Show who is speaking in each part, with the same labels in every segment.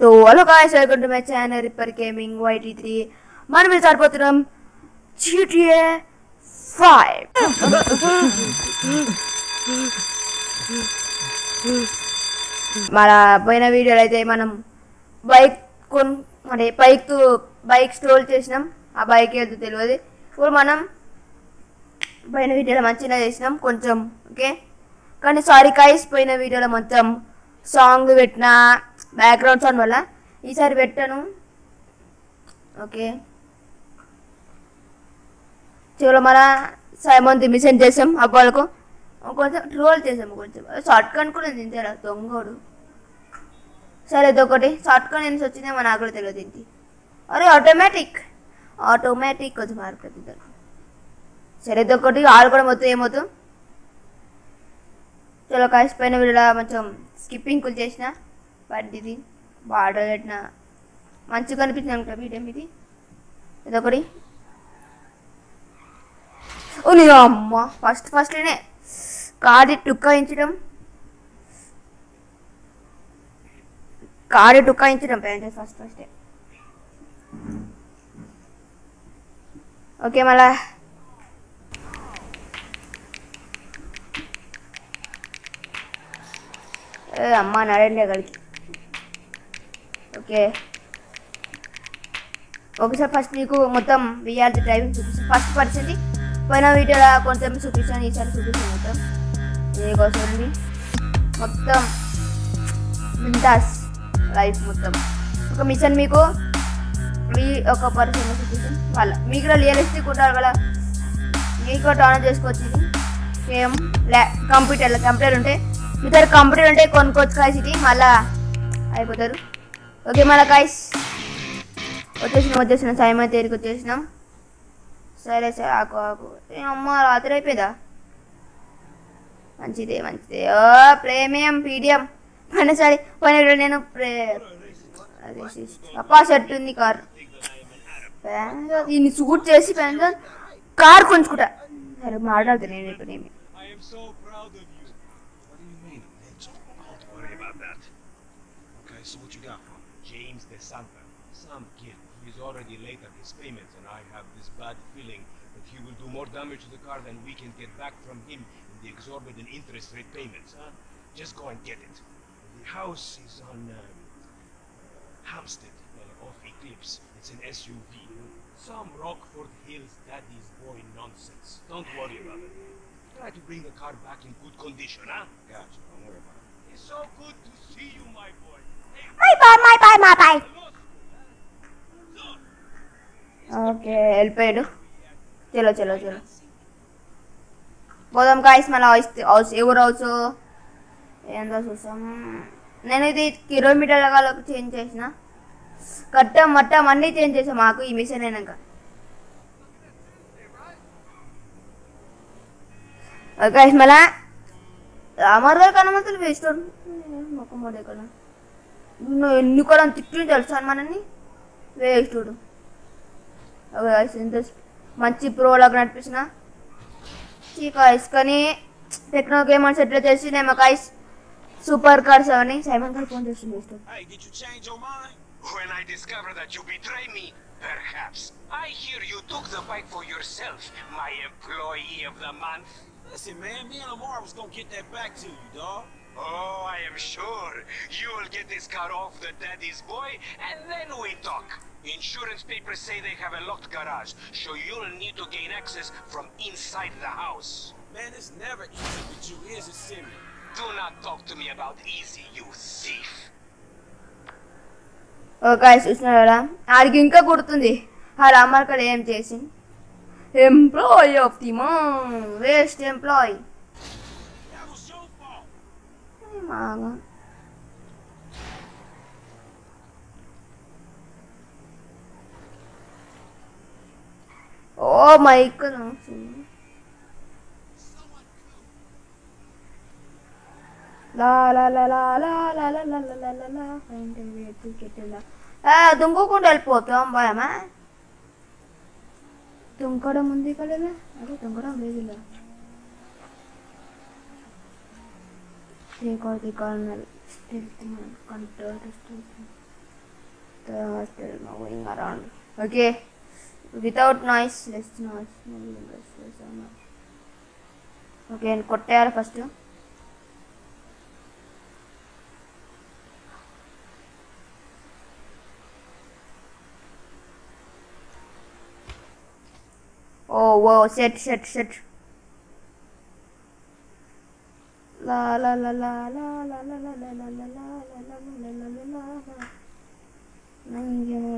Speaker 1: Hello guys welcome to my channel ripper gaming YT three మనం మీరు సరిపోతున్నాం. GTA five మన పోయిన వీడియోలో అయితే మనం బైక్ కొను అంటే బైక్ బైక్ స్టోల్ చేసినాం. ఆ బైక్ ఏదో తెలియదు. ఇప్పుడు మనం పోయిన వీడియోలో మంచిగా చేసినాం. కొంచెం ఓకే కానీ సారీ కాయిస్ పోయిన వీడియోలో మొత్తం సాంగ్ పెట్టిన బ్యాక్గ్రౌండ్ సాంగ్ వల్ల. ఈసారి పెట్టాను. ఓకే. చివరిలో మన సైమంత్ మిషన్ చేసాం అబ్బాయిలకు. కొంచెం ట్రోల్ చేసాము కొంచెం. షార్ట్ కట్ కూడా తింటారా? దొంగోడు. సరే ఇదొకటి షార్ట్ కట్ ఎన్ని వచ్చిందేమో నాకు కూడా తెలియదు ఏంటి. అరే ఆటోమేటిక్ ఆటోమేటిక్ కొంచెం మార్పు తింటారు సరే ఇదొకటి ఆడు కూడా మొత్తం ఏమవుతాం? చలో కలిసిపోయిన పైన కొంచెం స్కిప్పింగ్ కుల్ చేసిన వాటిది బాడర్ పెట్టిన మంచిగా అనిపించింది అనుకుంటా వీడియో ఇది ఇదొకటి. ఓ నీ అమ్మ ఫస్ట్ ఫస్ట్నే కాడి టుక్కాయించడం. కాడి టుక్కాయించడం పేరెంట్స్ ఫస్ట్ ఫస్టే ఓకే మళ్ళా అమ్మ నడండి అక్కడికి ఓకే. ఒకసారి ఫస్ట్ మీకు మొత్తం విఆర్ డ్రైవింగ్ చూపిస్తాను ఫస్ట్ పరిస్థితి పోయిన వీడియోలో కొంచెం చూపించాను ఈసారి చూపిస్తాను మొత్తం. మీకోసం అండి? మొత్తం మింటాస్ లైఫ్ మొత్తం. ఒక మిషన్ మీకు మీ ఒక పర్సన్ చూపిస్తాను. వాళ్ళ మీకు రియలిస్టిక్ ఉంటారు కదా. మీకు కూడా ఆన్ చేసుకోవచ్చు ఇది. సేమ్ ల్యా కంప్యూటర్లో కంప్యూటర్ ఉంటే మీ దగ్గర కంప్యూటర్ ఉంటే కొనుక్కోవచ్చు కాయస్ ఇది. మళ్ళా అయిపోతారు. ఓకే మళ్ళా కాయస్ వచ్చేసినాం వచ్చేసినాం సాయం అయితే వచ్చేసినాం. సరే సరే ఆకు ఆకు అమ్మ రాత్రి అయిపోయిందా? మంచిదే మంచిదే. ఓ ప్రేమియం పీడియం. పని సరే పోయిన నేను ప్రే అదే అప్పా షర్ట్ ఉంది కార్. దీన్ని సూట్ చేసి పెద్ద కార్ కొంచుకుంటా సరే మాట్లాడుతాను నేను ఇప్పుడు ఏమి.
Speaker 2: bad feeling that he will do more damage to the car than we can get back from him in the exorbitant interest rate payments, huh? Just go and get it. The house is on um, Hampstead, uh, off Eclipse. It's an SUV. Some Rockford Hills daddy's boy nonsense. Don't worry about it. Try to bring the car back in good condition, huh?
Speaker 3: Gotcha, don't worry about it.
Speaker 2: It's so good to see you, my boy. Hey.
Speaker 1: bye bye, bye bye, bye!
Speaker 2: Hello.
Speaker 1: Okay వెళ్ళిపోయాడు. చలో చలో చలో. పోదాం కాయస్ మళ్ళీ house house ఎవరు house ఏందో చూసాం. నేను ఇది కిలోమీటర్ల కాలకు చేంజ్ చేసిన. కట్టం మట్టం అన్నీ చేంజ్ చేసాం మాకు ఈ మిషన్ అయినాక. ఓకే మళ్ళా రామారావు గారు కనమంతులు వేస్ట్ మొక్క మోడే కదా నువ్వు ఎన్ని కూడా తిట్టిన తెలుసా మనని వేస్ట్ మంచి ప్రో లాగా నడిపించిన గాయస్ కానీ టెక్నో గేమర్స్ ఎట్లా చేసినేమో గాయస్ సూపర్ కార్స్ అవన్నీ సైమన్ గారు ఫోన్ చేస్తుంది waste
Speaker 3: Hey, did you change your mind?
Speaker 2: When I discover that you betray me, perhaps. I hear you took the bike for yourself, my employee of the month.
Speaker 3: Listen, man, me and Lamar was gonna get that back to you, dog.
Speaker 2: Oh, I am sure you will get this car off the daddy's boy, and then we talk. Insurance papers say they have a locked garage, so you'll need to gain access from inside the house.
Speaker 3: Man, it's never easy with you, is it, Simon?
Speaker 2: Do not talk to me about easy, you thief.
Speaker 1: Oh guys చూసినారా ఆడికి ఇంకా కుడుతుంది ఆ రామార్ ఇక్కడ ఏం చేసి employee of the మా waste employee
Speaker 3: Oh my god, langsung.
Speaker 1: La la la la la la la la la la la la find the way to get la. Ah, దుంకోకుండా వెళ్ళిపోతాం భయమా దుంకడం ఉంది కదా అదే దుంకడం లేదులే take out the colonel still control the still still moving around okay without noise less noise okay and kottayara first
Speaker 4: oh wow shit shit
Speaker 5: shit la la la la
Speaker 3: la la la la la la la la la la la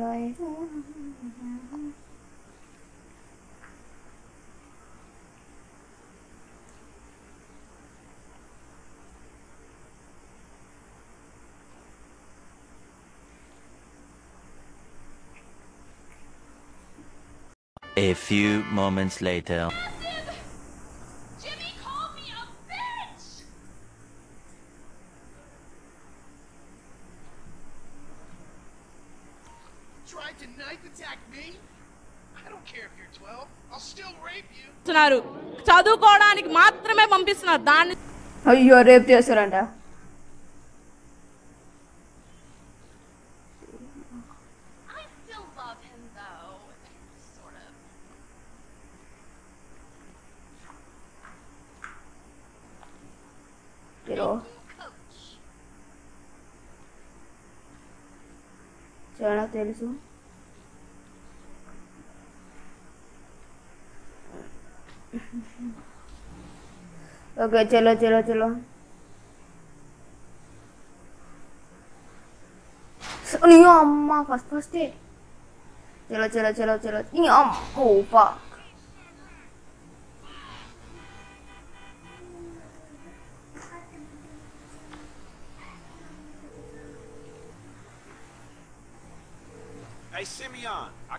Speaker 3: la still rape you.
Speaker 6: పంపిస్తున్నారు చదువుకోవడానికి మాత్రమే పంపిస్తున్నారు దాన్ని
Speaker 1: అయ్యో రేపు చేస్తారంట చాలా తెలుసు ఓకే చలో చలో చలో నీ అమ్మ ఫస్ట్ ఫస్టే చలో చలో చలో చలో నీ అమ్మ ఓ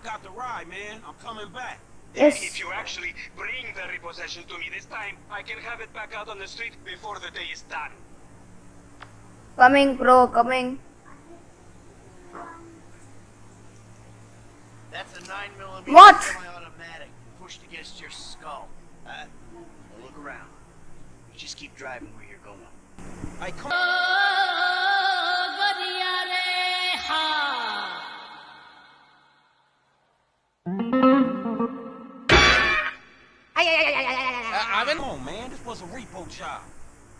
Speaker 3: Got the ride, man. I'm coming back.
Speaker 1: Yes.
Speaker 2: If you actually bring the repossession to me this time, I can have it back out on the street before the day is done.
Speaker 1: Coming, bro, coming.
Speaker 7: That's a 9 millimeter
Speaker 1: What?
Speaker 7: semi-automatic pushed against your skull. Uh, look around. You just keep driving where you're going.
Speaker 3: Hey, come I, uh, I, Come on, man. This was a repo job.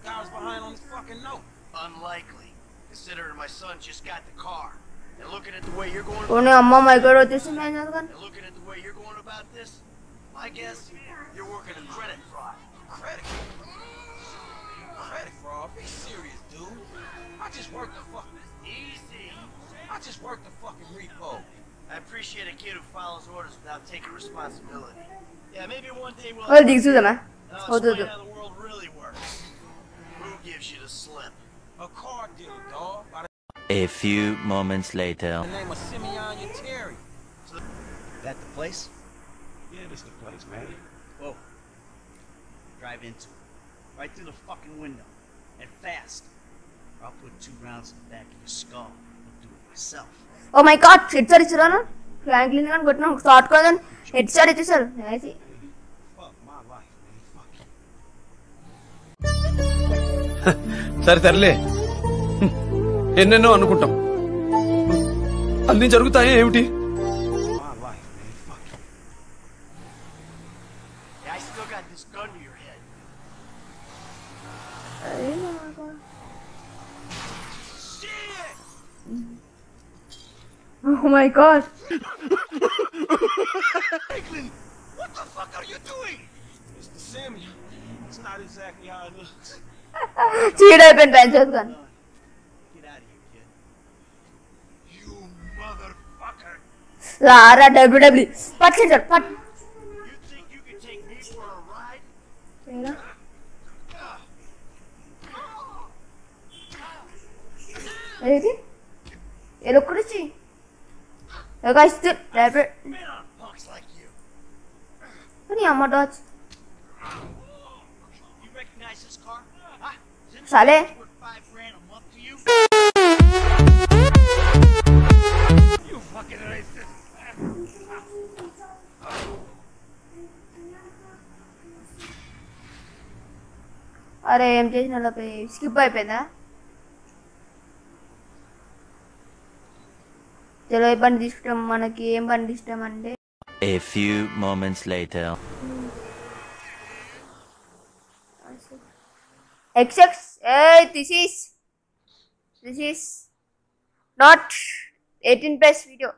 Speaker 3: Guy was behind on his fucking note.
Speaker 7: Unlikely, considering my son just got the car. And looking at the way you're going.
Speaker 1: 오늘 엄마 말 걸어 대신 해놨건.
Speaker 7: And looking at the way you're going about this, I guess you're working a credit fraud.
Speaker 3: Credit. Credit fraud? Be serious, dude. I just worked the fuck.
Speaker 7: Easy.
Speaker 3: I just worked the fucking repo.
Speaker 7: I appreciate a kid who follows orders without taking responsibility. Yeah, maybe one day we'll.
Speaker 1: Oh,
Speaker 7: oh the, world really works.
Speaker 3: A
Speaker 4: few moments later.
Speaker 3: The name of Simeon Yetarian.
Speaker 7: That the place?
Speaker 2: Yeah, that's the place, man.
Speaker 7: Whoa. Drive into it. Right through the fucking window. And fast. Or I'll put two rounds in the back of your skull. I'll do it myself.
Speaker 1: Oh my god, it's a runner. Franklin gun,
Speaker 3: but it's a sir. I see.
Speaker 8: సరే సర్లే ఎన్నెన్నో అనుకుంటాం అన్ని జరుగుతాయి ఏమిటి
Speaker 1: Oh my god!
Speaker 3: Franklin, what the fuck are you doing? Mr. Samuel, That's not exactly how it looks.
Speaker 1: Cheat open Benzo's gun.
Speaker 7: Get out of here, kid.
Speaker 3: You motherfucker.
Speaker 1: Sara WWE. Pat Ginger, pat.
Speaker 7: You think you can take me for a ride? Mira. अरे ये लोग
Speaker 1: करो ची ये
Speaker 7: guys तो डेब्रेट अरे हमारा डॉच
Speaker 1: ¿Sale? I'm just not up skip by pen, huh?
Speaker 4: A few moments later.
Speaker 1: xx hey this is this is not 18 plus video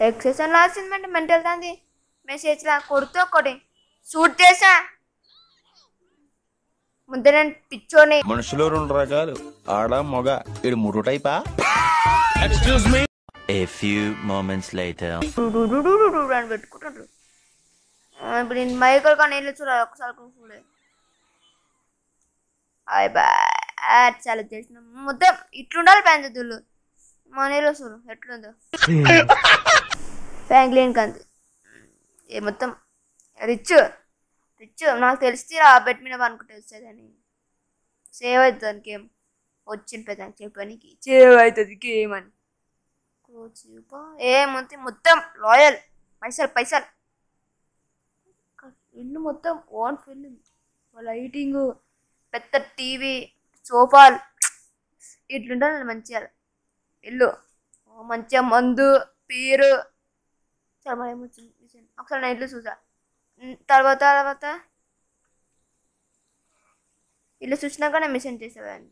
Speaker 1: ఎక్సెషన్ రాసిందంటే మెంటల్ దాంది మెసేజ్ లా కొడుతూ ఒకటి షూట్ చేసా ముందే నేను పిచ్చోని
Speaker 9: మనుషులు రెండు రకాలు ఆడ మగ ఇది మూడు టైపా excuse me
Speaker 4: A few moments later.
Speaker 1: అని పెట్టుకుంటాడు ఇప్పుడు నేను మైకల్ కానీ వెళ్ళి చూడాలి ఒకసారి చూడే. అయ్యి బాయ్ చాలా చేసిన మొత్తం ఇట్లుండాలి పెంచదుళ్ళు మన ఇల్లు చూడు ఎట్లుందో. ఫ్యాంక్లీన్ కాదు. ఏ మొత్తం రిచ్ రిచ్ నాకు తెలిసి ఆ బెడ్ మీద అనుకుంటే వచ్చేదని సేవ్ అవుతుంది దానికి ఏం? వచ్చిన పెద్దానికి చెప్పడానికి సేవ్ అవుతుంది గేమ్ అని కోచిపా ఏముంది మొత్తం లాయల్ పైసలు పైసలు. ఇల్లు మొత్తం ఓన్ ఫిల్మ్ లైటింగ్ పెద్ద టీవీ సోఫాలు ఇట్లుండాలి మంచిగా. ఇల్లు మంచిగా మందు పీరు. చాలా మరి ఏమొచ్చింది మిషన్. ఒకసారి నేను ఇల్లు చూసా. తర్వాత తర్వాత ఇల్లు చూసినాక నేను మిషన్ చేసేవాడిని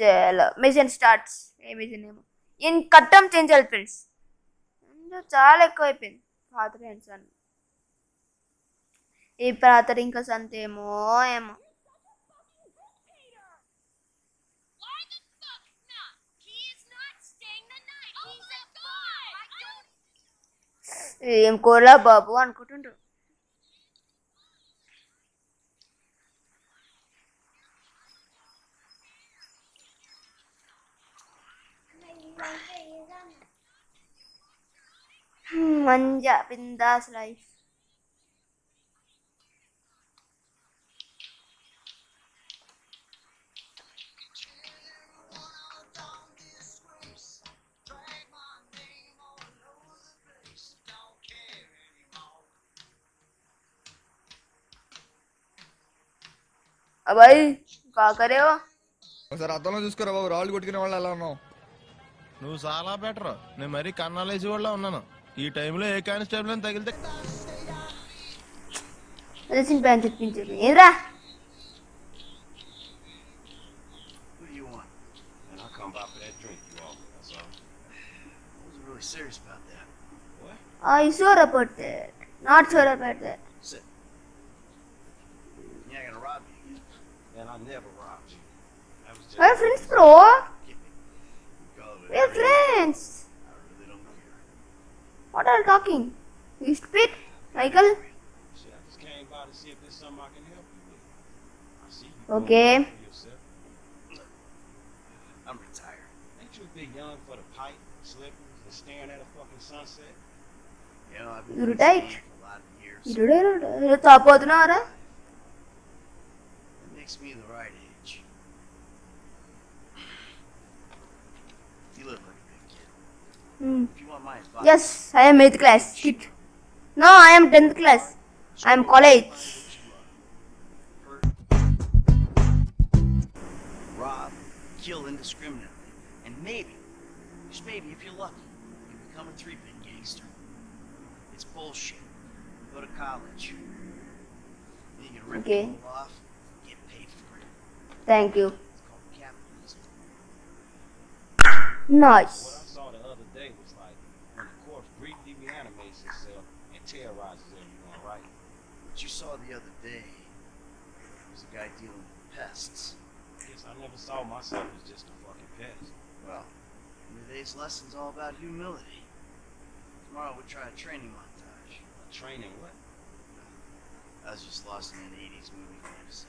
Speaker 1: చాలా మిషన్ స్టార్ట్స్ ఏ మిషన్ ఏమో. ఇన్ కట్టం చేంజ్ ఫ్రెండ్స్ చాలా ఎక్కువ అయిపోయింది పాత ఫ్రెండ్స్ అని
Speaker 6: a god. I don't.
Speaker 1: ఏం కోలా బాబు అనుకుంటుండ్రు మంజా బిందాస్ లైఫ్ అబ్బాయి కాకరేవో
Speaker 9: ఒకసారి అర్థంలో చూసుకోరా బాబు రాళ్ళు కొట్టుకునే వాళ్ళు ఎలా ఉన్నావు?
Speaker 3: నువ్వు చాలా బెటర్ నేను మరీ కన్నాలేసి వాళ్ళ ఉన్నాను. ఈ టైంలో ఏ కానిస్టేబుల్ తగిలితే
Speaker 1: తెలిసిన ప్యాన్
Speaker 10: చెప్పించాను ఏరా
Speaker 7: I sure about that. Not
Speaker 10: sure. I never robbed you. I was just...
Speaker 1: We're friends, bro.
Speaker 7: Get me. You call it
Speaker 1: We're
Speaker 7: whatever
Speaker 1: friends.
Speaker 7: I really don't care.
Speaker 1: What are you talking? You stupid, Michael.
Speaker 10: Shit, I just came by to see if there's something I can help you with. I see you
Speaker 1: Okay.
Speaker 10: doing well for yourself.
Speaker 7: I'm retired.
Speaker 10: Ain't you a bit young for the pipe, slippers, and staring at a fucking sunset?
Speaker 7: You know, I've been
Speaker 1: You're
Speaker 7: doing this
Speaker 1: right.
Speaker 7: game makes me the right age. You look like a big kid. Mm. If you want my advice.
Speaker 1: Yes, I am 8th class. Shit. No, I am 10th class. I am college.
Speaker 7: Rob, kill indiscriminately, and maybe, just maybe if you're lucky, you become a three-pin gangster. It's bullshit. Go to college.
Speaker 1: okay.
Speaker 7: Thank you.
Speaker 1: Nice.
Speaker 10: What I saw the other day was like when the corpse briefly reanimates itself and terrorizes everyone, right?
Speaker 7: What you saw the other day was a guy dealing with pests.
Speaker 10: Yes, I never saw myself as just a fucking pest.
Speaker 7: Well, today's lesson's all about humility. Tomorrow we try a training montage.
Speaker 10: A training what?
Speaker 7: I was just lost in an 80s movie fantasy.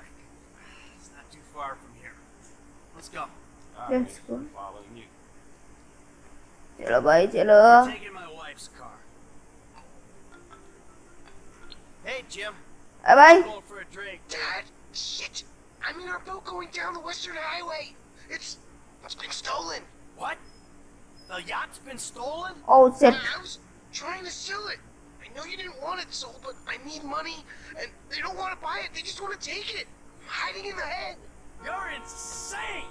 Speaker 7: It's not too far from here. Let's go.
Speaker 1: Let's go.
Speaker 3: Following you.
Speaker 1: चलो भाई चलो
Speaker 7: Taking my wife's car. Hey, Jim.
Speaker 1: अब भाई
Speaker 7: Going for a drink.
Speaker 3: Dad, shit! I'm in our boat going down the Western Highway. It's it's been stolen.
Speaker 7: What? The yacht's been stolen?
Speaker 1: oh shit
Speaker 3: I was trying to sell it. I know you didn't want it sold, but I need money, and they don't want to buy it. They just want to take it. I'm hiding in the head.
Speaker 7: You're insane!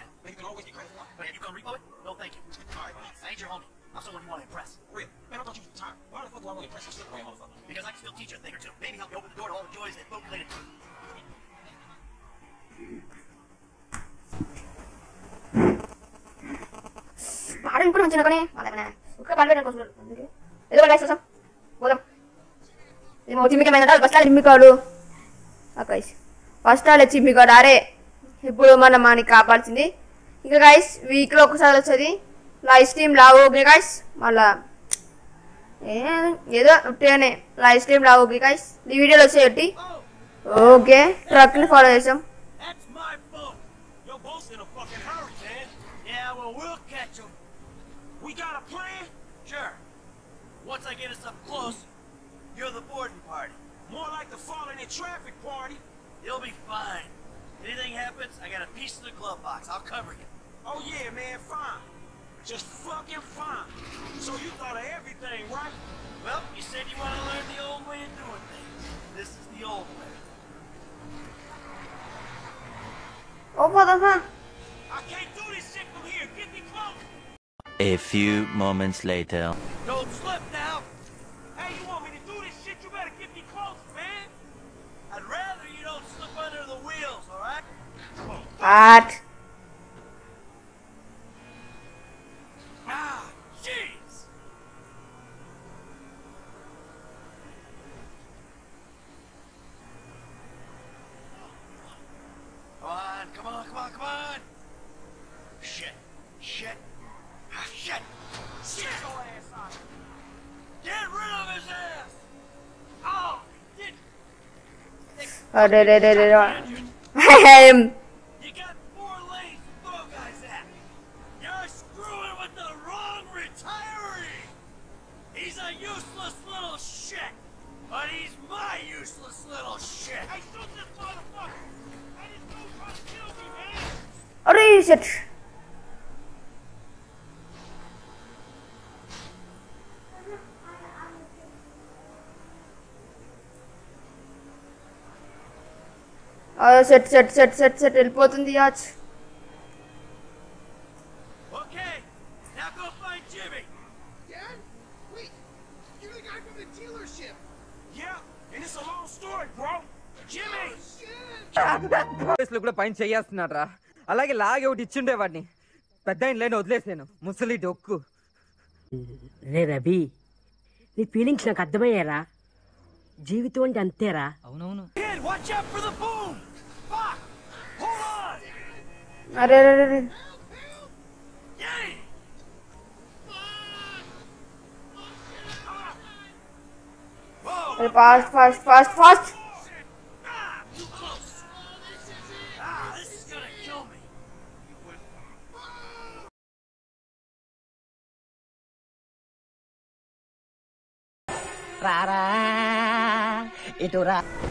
Speaker 7: for repo it? No, thank you.
Speaker 10: Alright.
Speaker 7: I ain't your homie. I'm someone you want to impress.
Speaker 10: Real. Man, I thought you was retired. Why the fuck do I want to impress you still around, motherfucker?
Speaker 7: Because I can still teach you a thing or two. Maybe help you open the door to all the joys that folk related
Speaker 1: పాడని కూడా మంచిగా కానీ అలాగనే ఒక్క పాడు పెట్టాను కోసం అందుకే ఏదో గైస్ కోసం పోదాం ఏమో మా చిమ్మిక మీద ఫస్ట్ గైస్ ఫస్ట్ చిమ్మికాడు అరే ఇప్పుడు మనం మనకి కాపాల్సింది ఇంకా గైస్ వీక్లో ఒకసారి వచ్చేది లైవ్ స్ట్రీమ్ లావు ఓకే గైస్ మళ్ళా ఏ- ఏదో ఉట్టిగానే లైవ్ స్ట్రీమ్ లావు ఓకే గైస్ ఈ వీడియోలో వచ్చేటి ఓకే ట్రక్ని ఫాలో చేసాం
Speaker 3: That's my boat. Your boat's in a fucking hurry, man.
Speaker 7: Yeah, well, we'll catch them.
Speaker 3: We got a plan?
Speaker 7: Sure. Once I get us up close, you're the boarding party.
Speaker 3: More like the falling in traffic party.
Speaker 7: You'll be fine. Anything happens, I got a piece of the glove box. I'll cover you.
Speaker 3: Oh yeah, man, fine. Just fucking fine. So you thought of everything, right?
Speaker 7: Well, you said you want to learn the old way of doing things. This is the old way.
Speaker 1: Opa, that's not...
Speaker 3: I can't do this shit from here. Get me close.
Speaker 4: A few moments later.
Speaker 7: Don't slip now.
Speaker 3: Hey, you want me to do this shit? You better get me close, man.
Speaker 7: I'd rather you don't slip under the wheels, all right?
Speaker 3: What? Ờ, đây, đây, đây, đây,
Speaker 1: đây. em set set set set set వెళ్ళిపోతుంది యాచ్
Speaker 11: కూడా పైన చేయాల్సినాడు రా. అలాగే లాగే ఒకటి ఇచ్చిండే వాడిని. పెద్ద ఇంట్లో వదిలేసాను. ముసలి డొక్కు.
Speaker 12: రే రవి నీ ఫీలింగ్స్ నాకు అర్థమయ్యారా జీవితం అంటే అంతేరా?
Speaker 11: అవునవును
Speaker 7: अरे अरे अरे अरे fast fast fast fast Rara,
Speaker 1: itu Rara.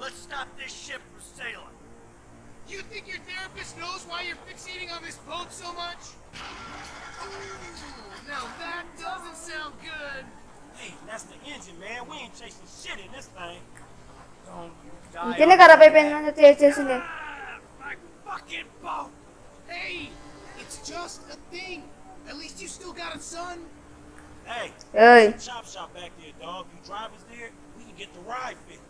Speaker 7: Let's stop this ship from sailing.
Speaker 3: You think your therapist knows why you're fixating on this boat so much? Ooh, now that doesn't sound good.
Speaker 10: Hey, that's the engine, man. We ain't chasing shit in this thing. Don't you die.
Speaker 1: Hindi na karapay. My
Speaker 10: fucking boat.
Speaker 3: Hey, it's just a thing. At least you still got a son.
Speaker 10: Hey,
Speaker 1: hey.
Speaker 10: chop shop back there, dog. You there, we can get the ride fixed.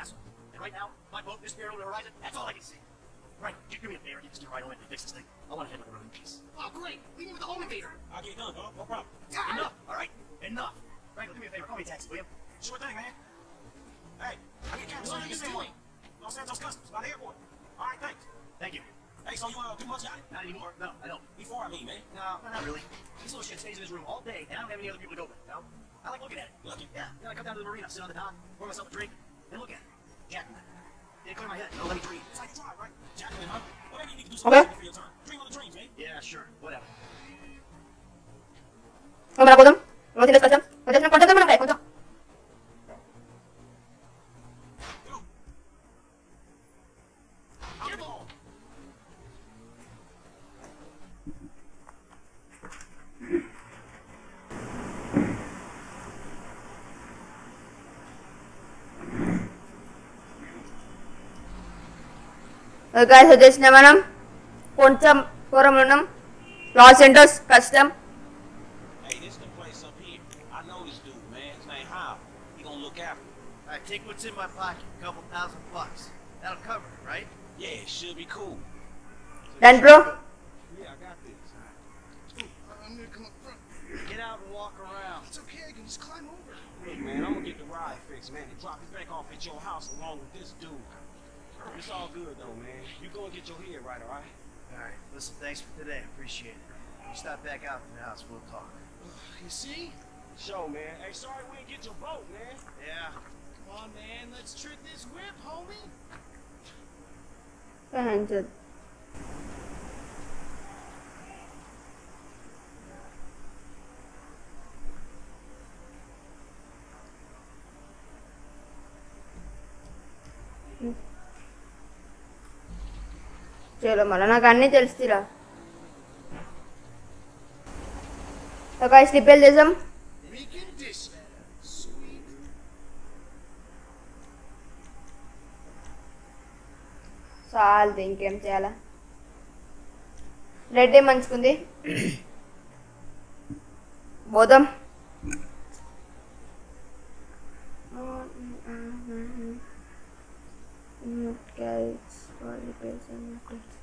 Speaker 3: to the marina, sit um, on the dock, pour myself a drink, and look at it. Jacqueline. Then clear my head. Don't let me dream.
Speaker 10: It's like a drive, right? Jacqueline, huh? Well, maybe you need to do
Speaker 1: Okay.
Speaker 10: something Hal. He gonna look after me.
Speaker 7: All right, take what's in my pocket. A couple thousand bucks. That'll cover it, right?
Speaker 10: Yeah, it should be cool.
Speaker 1: Done bro
Speaker 10: Yeah, I got this.
Speaker 3: I'm gonna come up front.
Speaker 7: Get out and walk around.
Speaker 3: It's okay, I can just climb over.
Speaker 10: Look, man, I'm gonna get the ride fixed, man, and drop it back off at your house along with this dude. It's all good though, man. You go and get your head right, all right?
Speaker 7: All right, listen, thanks for today. Appreciate it. You stop back out to the house, we'll talk.
Speaker 3: You see?
Speaker 10: Show, man. Hey, sorry we didn't get your boat, man.
Speaker 7: Yeah.
Speaker 3: Come on, man. Let's trick this whip, homie.
Speaker 1: చలో మళ్ళీ నాకు అన్నీ తెలుస్తురా ఒక slip చేద్దాం?
Speaker 3: Recondition.
Speaker 1: ఇంకేం చేయాలా? Red ఏ మంచుకుంది పోదాం 我一辈子没过。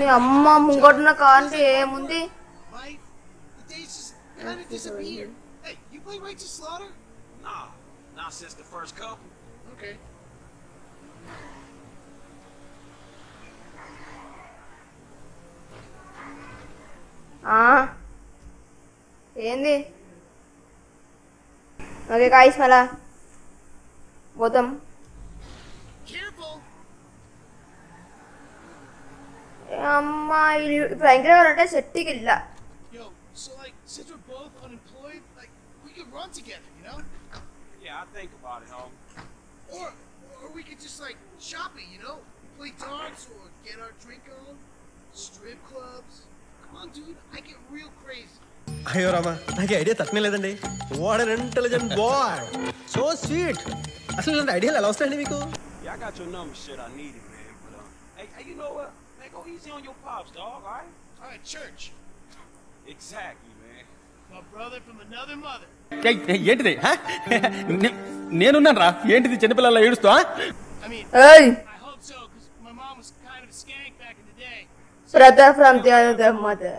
Speaker 1: అని అమ్మ ముంగట్న కాంటే ఏముంది? ఏంది? ఓకే కాయిస్ మళ్ళా. పోతాం. ఏ అమ్మా ఇప్పుడు ఎంకరేజ్ అంటే సెట్టికి ఇల్ల
Speaker 3: Yo, so like, since we're both unemployed, like we could run together, you know?
Speaker 10: Yeah, I'll think about it, home.
Speaker 3: Or or we could just like shop it, you know? Play darts or get our drink on. Strip clubs. Come on, dude. I get real crazy.
Speaker 9: అయ్యో రామా నాకు idea తక్కువ లేదండి what an intelligent boy so sweet అసలు ఇలాంటి ఐడియాలు ఎలా వస్తాయండి మీకు
Speaker 10: Yeah, I got your number, shit. I need it, man. But uh, hey, hey, you know what? Man, go easy on your pops, dog. All right?
Speaker 3: All right, church.
Speaker 10: Exactly, man.
Speaker 3: My brother from another mother.
Speaker 8: ఏయ్, ఏయ్, ఏంటిది హ? నే- నేనున్నాను రా ఏంటిది చిన్నపిల్లల ఏడుస్తా
Speaker 3: I mean,
Speaker 1: Hey!
Speaker 3: I hope so, because my mom was kind of a skank back in the day.
Speaker 1: Brother from the other mother.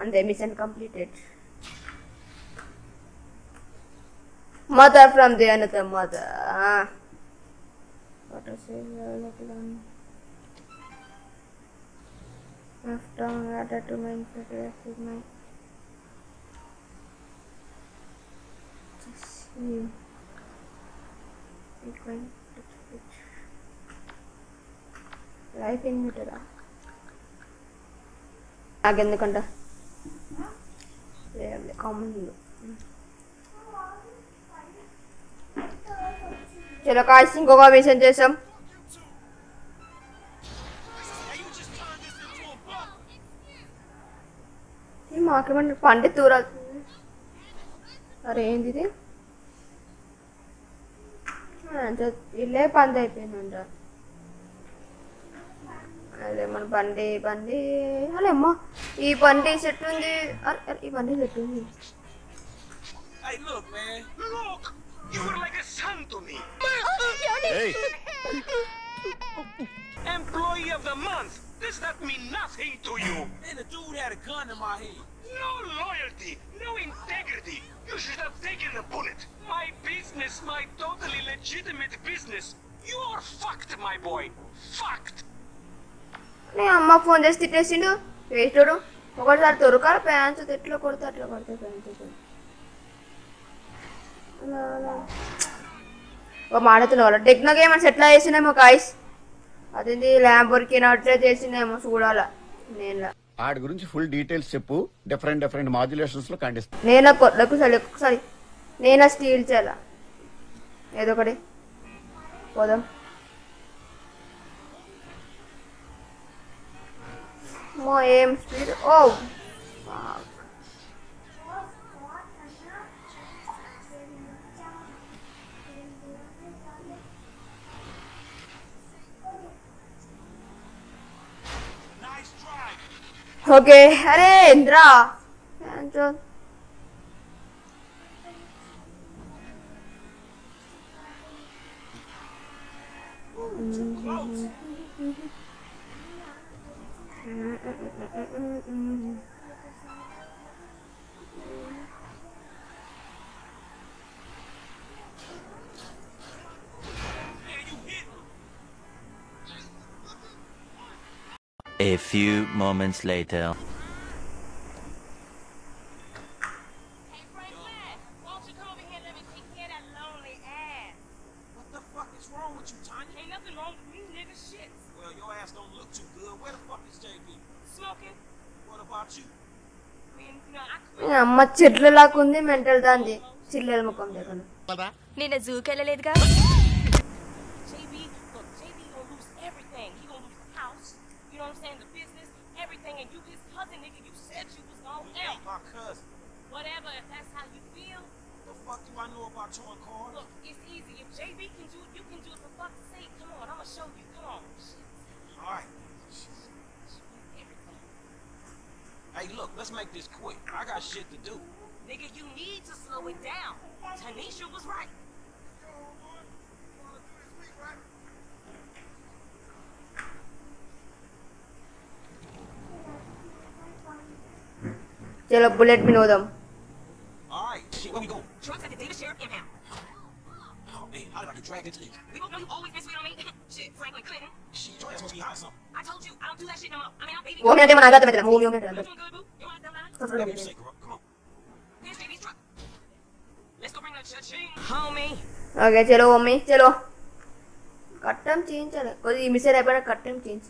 Speaker 1: And the mission completed. Mother from the another mother. Ah. What is it? After added to my progress with my. Just see. Frequent. Life ఏం పెట్టరా నాకెందుకంట లేదు common చలో కాల్సి ఇంకొక machine చేసాం మాకేమన్నా పండి దూరాలు. అరే ఏంది ఇది ఇల్లే బంద్ అయిపోయిందంట. అదే మన బండి బండి. అలా అమ్మా ఈ బండి చెట్టు ఉంది ఈ బండి చెట్టు ఉంది
Speaker 10: Employee of the month! Does that mean nothing to you? Man, the dude had a gun in my head.
Speaker 3: No loyalty, no integrity. You should have taken the bullet.
Speaker 10: My business, my totally legitimate business. You're fucked, my boy. Fucked.
Speaker 1: నీ అమ్మ phone చేసి తిట్టేసిండు వేస్టోడు ఒకటిసారి దొరకాలి pants ఎట్లా కొడితే అట్లా కొడితే pants ఒక వాళ్ళ టెక్నో గేమర్స్ ఎట్లా చేసినేమో కాయిస్ అదేంది ల్యాంబోర్కి అట్లే చేసినేమో చూడాలా. నేను
Speaker 13: వాడి గురించి ఫుల్ డీటెయిల్స్ చెప్పు. డిఫరెంట్ డిఫరెంట్ మాడ్యులేషన్స్లో ఖండిస్తా.
Speaker 1: నేను కొట్లకు సరి ఒకసారి. నేను స్టీల్ చేయాలా? ఏదో ఒకటి. పోదాం. మో ఏం స్పీడ్ ఓ
Speaker 4: 저게 해래
Speaker 10: 얘들아 완전 음. You know, I
Speaker 1: ఈ అమ్మ మెంటల్ దాంది. చిల్లెల ముఖం దగ్గర.
Speaker 14: నిన్న జూకి వెళ్ళలేదుగా?
Speaker 5: JB, look, JB gonna lose everything. He gonna lose the house, you know what I'm saying, the business, everything, and you his cousin, nigga. You said you was gonna help.
Speaker 10: my cousin.
Speaker 5: Whatever, if that's how you feel.
Speaker 10: The fuck do I know about towing cars?
Speaker 5: Look, it's easy. If JB can do it, you can do it. For fuck's sake, come on, I'ma show you. Come on. Shit.
Speaker 10: Alright. Shit. Everything. Hey, look, let's make this quick. I got shit to do.
Speaker 5: Nigga, you need to slow it down. Tanisha was right.
Speaker 1: चलो bullet
Speaker 10: भी नो दम वो minute में
Speaker 5: आ गया था मैं तेरा वो मिनट में ओके
Speaker 1: चलो मम्मी चलो। कट्टम चेंज चला। कोई मिसे है पर कट्टम change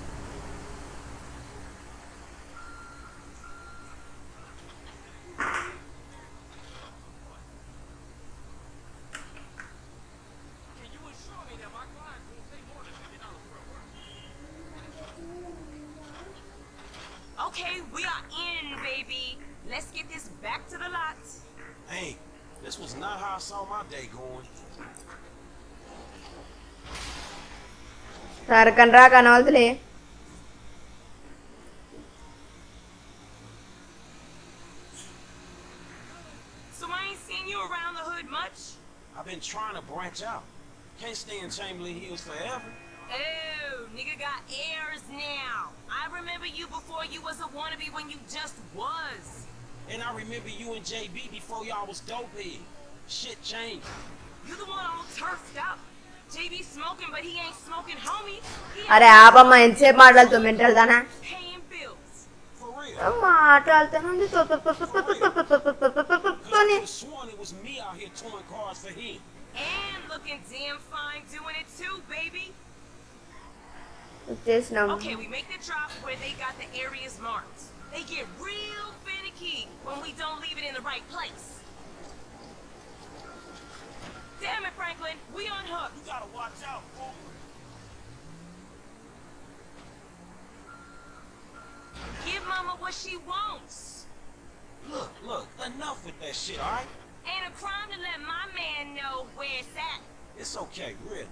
Speaker 5: So I ain't seen you around the hood much?
Speaker 10: I've been trying to branch out. Can't stay in Chamberlain Hills forever.
Speaker 5: Oh, nigga got airs now. I remember you before you was a wannabe when you just was.
Speaker 10: And I remember you and JB before y'all was dopey. Shit changed.
Speaker 5: You the one all turfed up. JB smoking, but he ain't smoking, homie. He
Speaker 1: అరే ఆపమ్మ ఎంతసేపు మాట్లాడుతావు mental దానా
Speaker 5: paying bills.
Speaker 1: మాట్లాడుతాను
Speaker 10: Sworn it was me out here towing cars for him.
Speaker 5: And looking damn fine doing it too, baby.
Speaker 1: వచ్చేసినాం
Speaker 5: Okay, we make the drop where they got the areas marked. They get real finicky when we don't leave it in the right place. Damn it, Franklin, we on hook.
Speaker 10: You gotta watch out, fool.
Speaker 5: Give Mama what she wants.
Speaker 10: Look, look, enough with that shit, alright?
Speaker 5: Ain't a crime to let my man know where it's at.
Speaker 10: It's okay, really.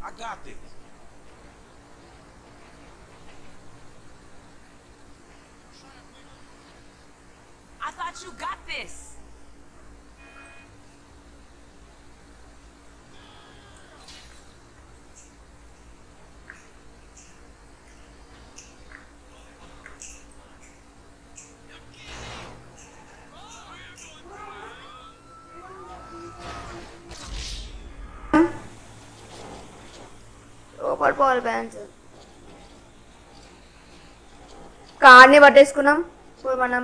Speaker 10: I got this.
Speaker 5: I thought you got this.
Speaker 1: Super power bands కార్ని పట్టేసుకున్నాం ఇప్పుడు మనం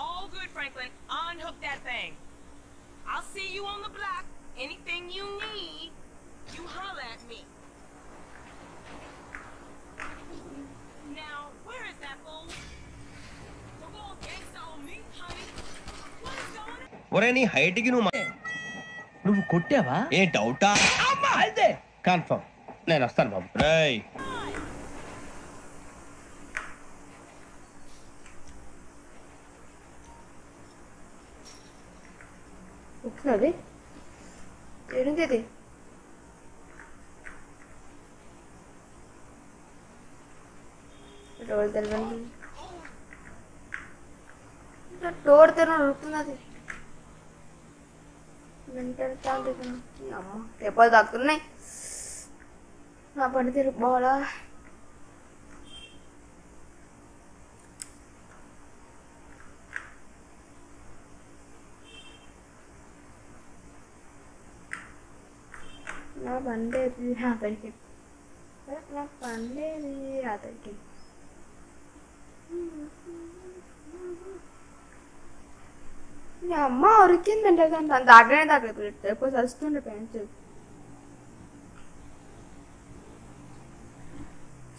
Speaker 5: All good, Franklin. Unhook that thing. I'll see you on the block. Anything you need, you holler at me. Now, where is that fool? Don't go gangsta on me, honey. What is going on?
Speaker 9: ఒరే నీ height కి నువ్వు మా- నువ్వు కొట్టావా ఏ డౌటా అదే confirm నేను వస్తాను బాబు రేయ్
Speaker 1: వచ్చినది ఏంటి ఇది డోర్ తెలవండి డోర్ తెరవ ఉరుకుతున్నది మెంటల్ తాగుతుంది అమ్మ దెబ్బలు తాకుతున్నాయి నా పని తిరుగుపోవాలా నా బండేది అతనికి నా బండేది అతనికి మీ అమ్మ ఉరికిందంటే దాని దాటనే తాగలేదు ఎక్కువ చస్తుండే పెంచు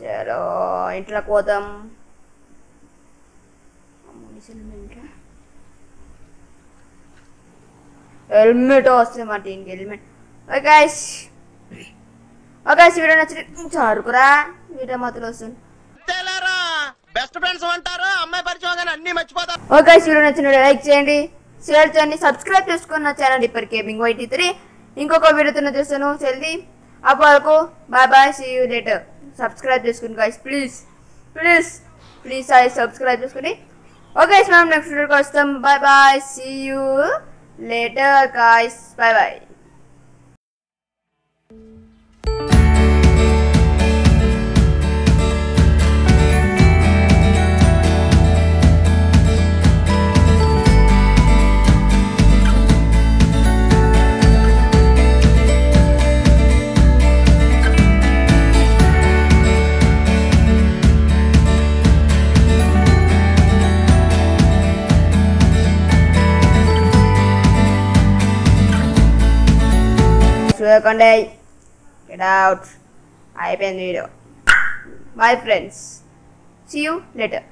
Speaker 1: చలో ఇంట్లో పోదాం హెల్మెట్ వస్తుంది మా టీంకి హెల్మెట్. ఓకే ఓకే వీడియో నచ్చిన చారుకురా వీడియో మాత్రం వస్తుంది.
Speaker 9: బెస్ట్ ఫ్రెండ్స్ అంటారు అమ్మాయి పరిచయం అన్ని మర్చిపోతారు
Speaker 1: ఓకే వీడియో నచ్చిన లైక్ చేయండి షేర్ చేయండి సబ్స్క్రైబ్ చేసుకున్న ఛానల్ ఇప్పటి కేబింగ్ వైటీ త్రీ ఇంకొక వీడియోతో చూస్తాను జల్దీ. అప్పటి వరకు bye bye see you later subscribe చేసుకుని guys please please please subscribe చేసుకుని. ఓకే మనం నెక్స్ట్ వీడియోకి వస్తాం bye bye see you later guys bye bye Konde. Get out. I have a video. Bye friends. See you later.